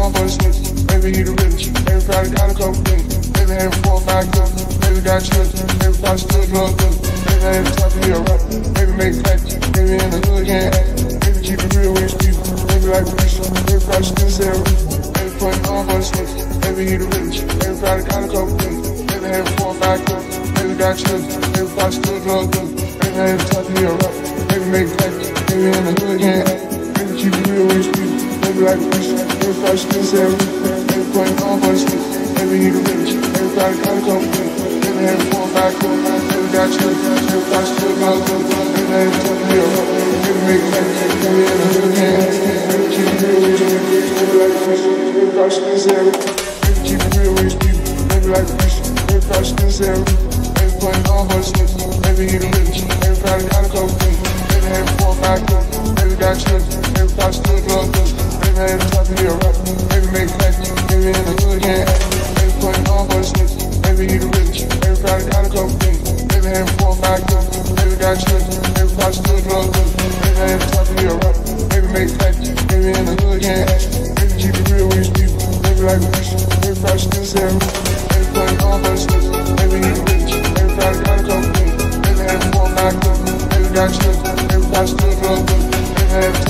on for the switch. Baby, he the rich. Everybody got a couple things. Baby, have four or five kids. Baby, got children. Everybody still drunk. Baby, at the top of your rock. Baby, make clap. Baby, in the hood, can't act. Baby, keep it real with people. Baby, like the push. Everybody still sell. Baby, putting on for the switch. Baby, he the rich. Everybody got a couple things. Baby, have four or five kids. Baby, got children. Everybody still drunk. Baby, at the top of your rock. Baby, make clap. Baby, in the hood, can't act. Baby, keep it real with people. Push. Everybody sell. Baby, putting on the switch. Baby, he the rich. Everybody got a couple. Baby, have four five kids. Baby, got children. Everybody still the top of your rock. Baby, make in the hood, can't act. Baby, keep it real with people. Baby, like push. Everybody still sell. Baby, keep it real with people. Baby, like push. Everybody on for the switch. Baby, he the rich. Everybody got a couple. Baby, have four. Baby, got. Everybody still on. Everybody got a Everybody still drunk. Baby,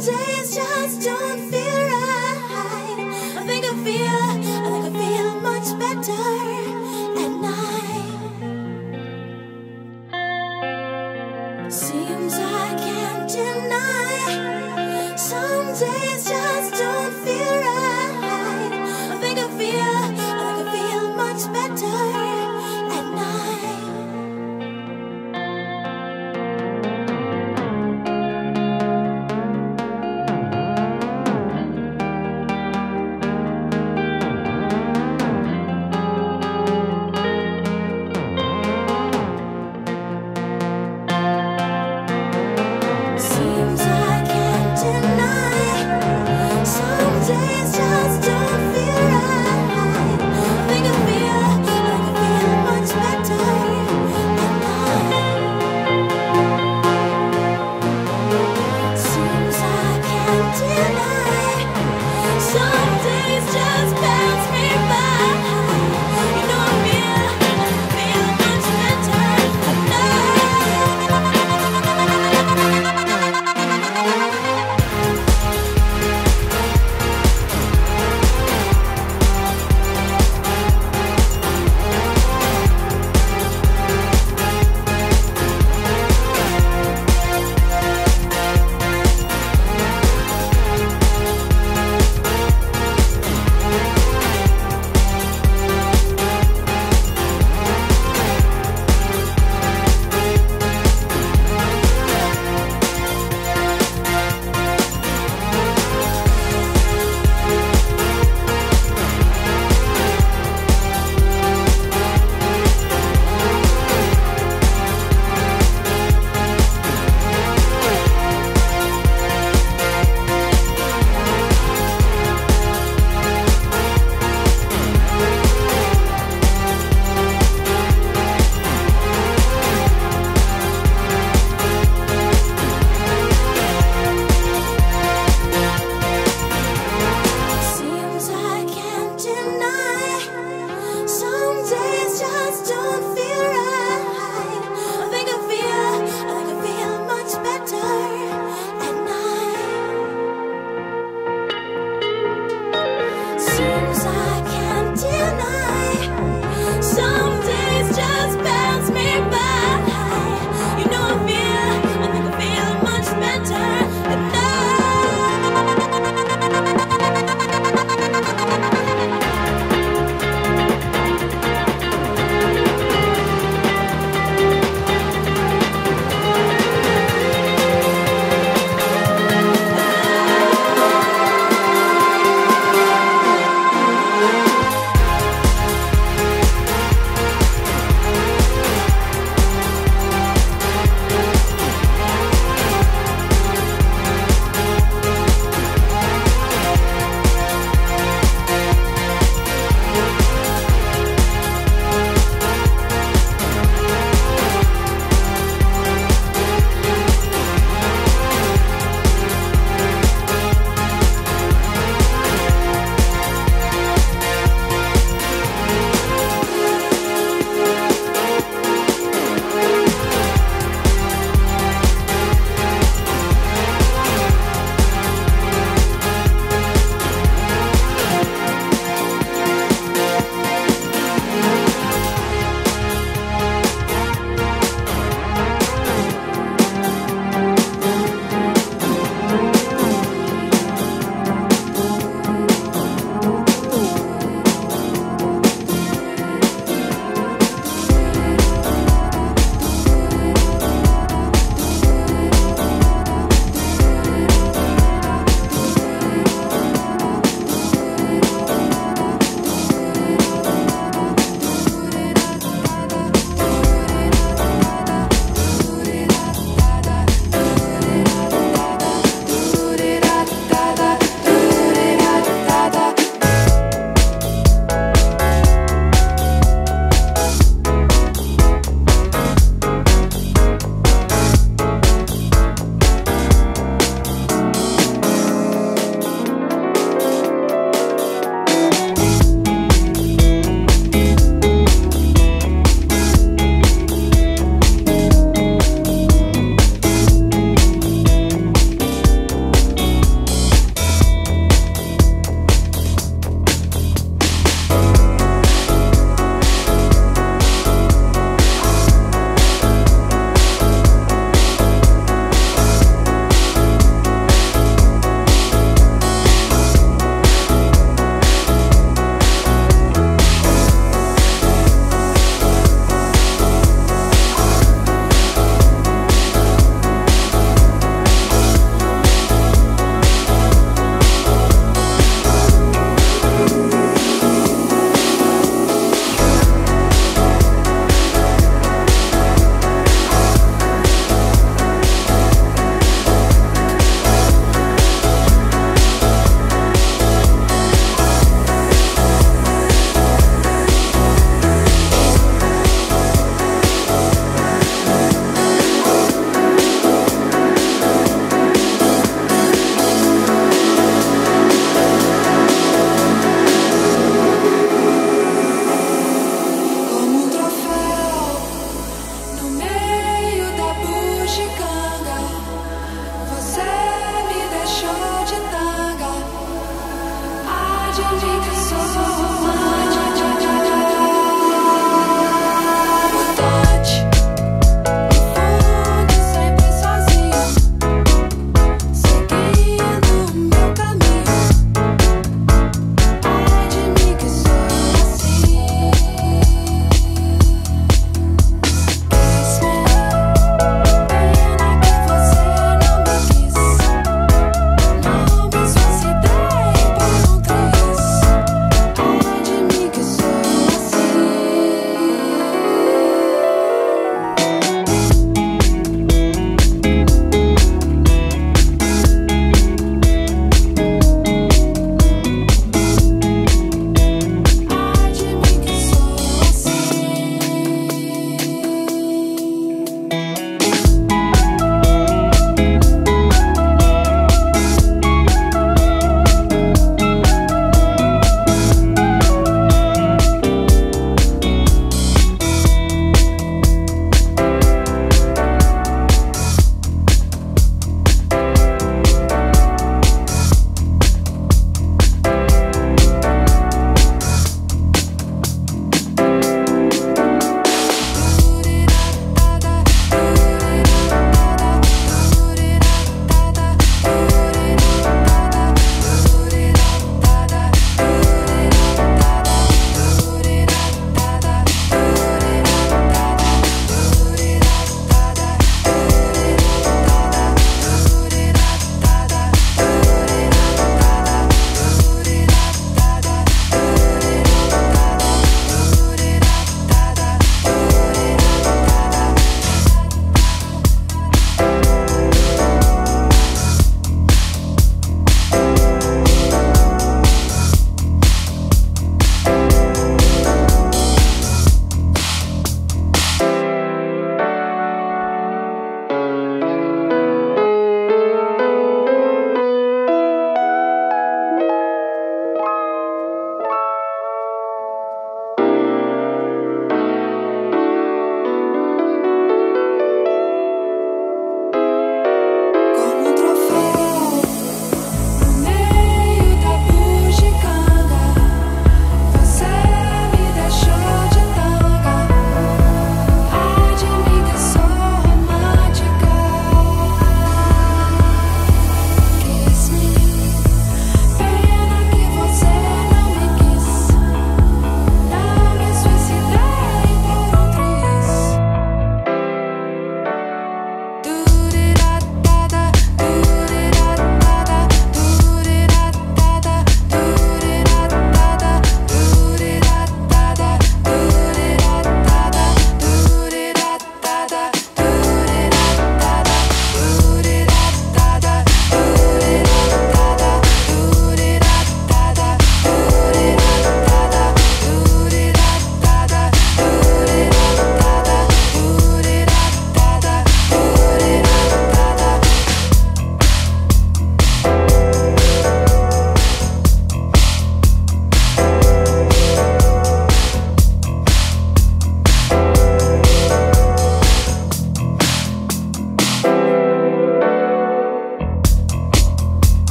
days just don't feel.